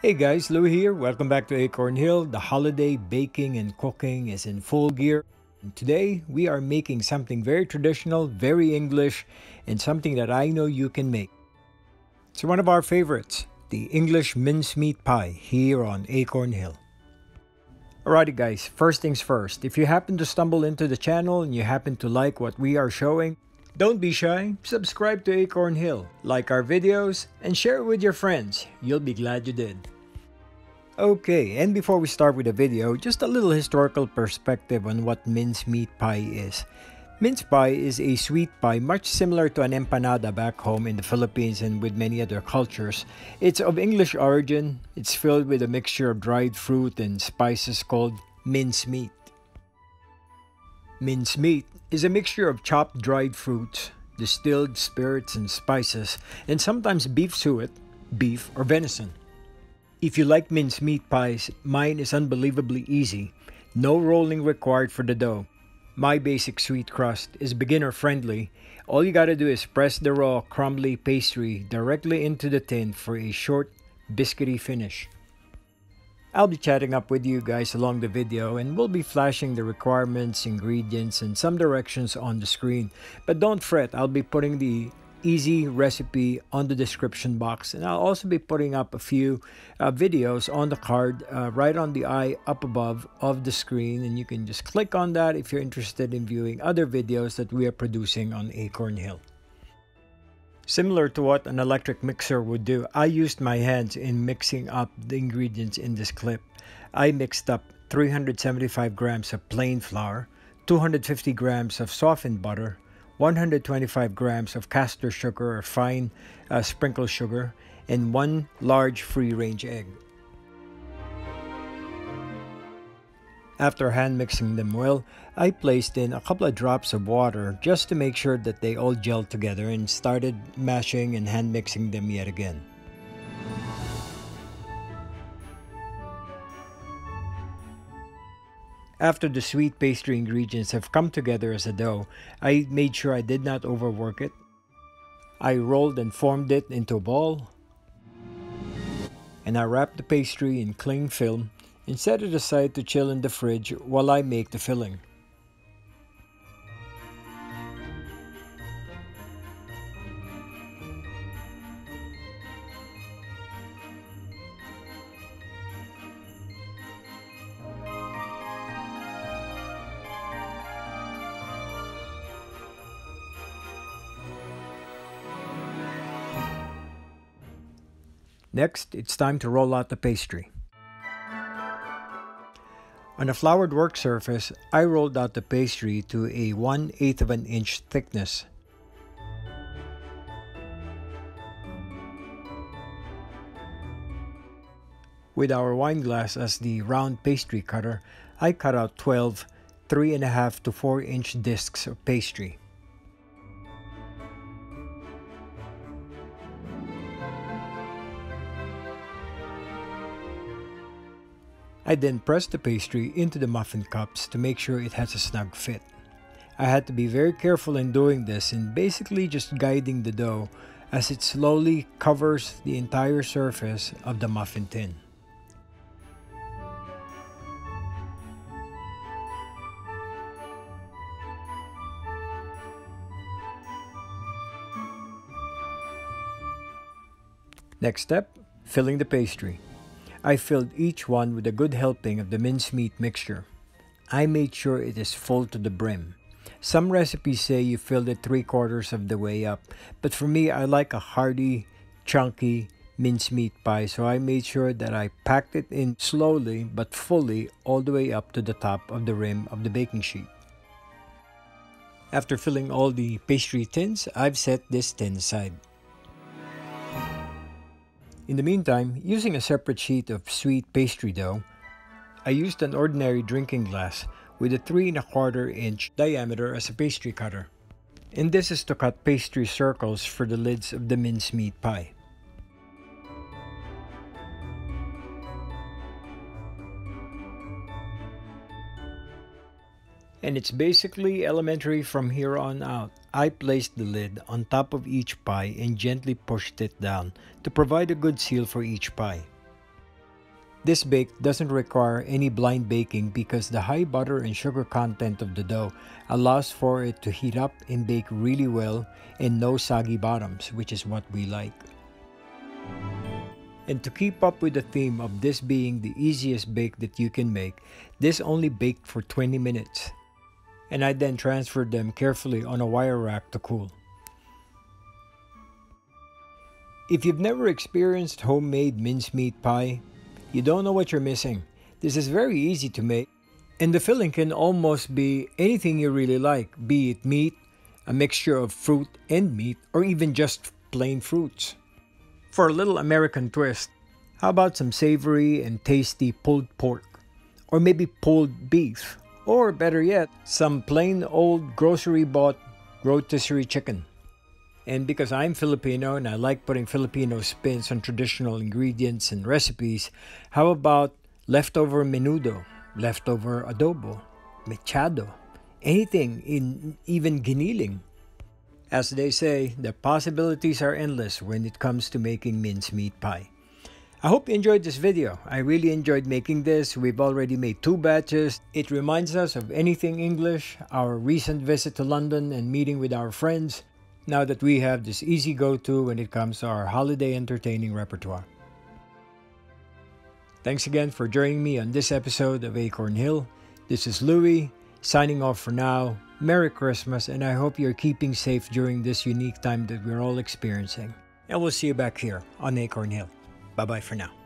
Hey guys, Lou here. Welcome back to Acorn Hill. The holiday baking and cooking is in full gear. And today we are making something very traditional, very English, and something that I know you can make. It's one of our favorites, the English mincemeat pie here on Acorn Hill. Alrighty guys, first things first. If you happen to stumble into the channel and you happen to like what we are showing, don't be shy, subscribe to Acorn Hill, like our videos, and share it with your friends. You'll be glad you did. Okay, and before we start with the video, just a little historical perspective on what mince meat pie is. Mince pie is a sweet pie much similar to an empanada back home in the Philippines and with many other cultures. It's of English origin, it's filled with a mixture of dried fruit and spices called mincemeat. Mincemeat is a mixture of chopped dried fruits, distilled spirits and spices, and sometimes beef suet, beef or venison. If you like mincemeat pies, mine is unbelievably easy. No rolling required for the dough. My basic sweet crust is beginner friendly. All you gotta do is press the raw crumbly pastry directly into the tin for a short biscuity finish. I'll be chatting up with you guys along the video and we'll be flashing the requirements, ingredients, and some directions on the screen. But don't fret, I'll be putting the easy recipe on the description box and I'll also be putting up a few uh, videos on the card uh, right on the eye up above of the screen and you can just click on that if you're interested in viewing other videos that we are producing on Acorn Hill. Similar to what an electric mixer would do, I used my hands in mixing up the ingredients in this clip. I mixed up 375 grams of plain flour, 250 grams of softened butter, 125 grams of caster sugar or fine uh, sprinkle sugar, and one large free-range egg. After hand mixing them well, I placed in a couple of drops of water just to make sure that they all gelled together and started mashing and hand mixing them yet again. After the sweet pastry ingredients have come together as a dough, I made sure I did not overwork it. I rolled and formed it into a ball, and I wrapped the pastry in cling film and set it aside to chill in the fridge while I make the filling. Next, it's time to roll out the pastry. On a floured work surface, I rolled out the pastry to a 1 8 of an inch thickness. With our wine glass as the round pastry cutter, I cut out 12 3.5 to 4 inch discs of pastry. I then pressed the pastry into the muffin cups to make sure it has a snug fit. I had to be very careful in doing this and basically just guiding the dough as it slowly covers the entire surface of the muffin tin. Next step, filling the pastry. I filled each one with a good helping of the mincemeat mixture. I made sure it is full to the brim. Some recipes say you fill it three quarters of the way up, but for me, I like a hearty, chunky mincemeat pie, so I made sure that I packed it in slowly but fully all the way up to the top of the rim of the baking sheet. After filling all the pastry tins, I've set this tin aside. In the meantime, using a separate sheet of sweet pastry dough, I used an ordinary drinking glass with a 3 and a quarter inch diameter as a pastry cutter. And this is to cut pastry circles for the lids of the mincemeat pie. And it's basically elementary from here on out. I placed the lid on top of each pie and gently pushed it down to provide a good seal for each pie. This bake doesn't require any blind baking because the high butter and sugar content of the dough allows for it to heat up and bake really well and no soggy bottoms, which is what we like. And to keep up with the theme of this being the easiest bake that you can make, this only baked for 20 minutes. And I then transferred them carefully on a wire rack to cool. If you've never experienced homemade mincemeat pie, you don't know what you're missing. This is very easy to make, and the filling can almost be anything you really like, be it meat, a mixture of fruit and meat, or even just plain fruits. For a little American twist, how about some savory and tasty pulled pork? Or maybe pulled beef? Or better yet, some plain old grocery bought rotisserie chicken. And because I'm Filipino and I like putting Filipino spins on traditional ingredients and recipes, how about leftover menudo, leftover adobo, mechado, anything in even giniling? As they say, the possibilities are endless when it comes to making mincemeat pie. I hope you enjoyed this video. I really enjoyed making this. We've already made two batches. It reminds us of anything English, our recent visit to London and meeting with our friends, now that we have this easy go-to when it comes to our holiday entertaining repertoire. Thanks again for joining me on this episode of Acorn Hill. This is Louie, signing off for now. Merry Christmas, and I hope you're keeping safe during this unique time that we're all experiencing. And we'll see you back here on Acorn Hill. Bye bye for now.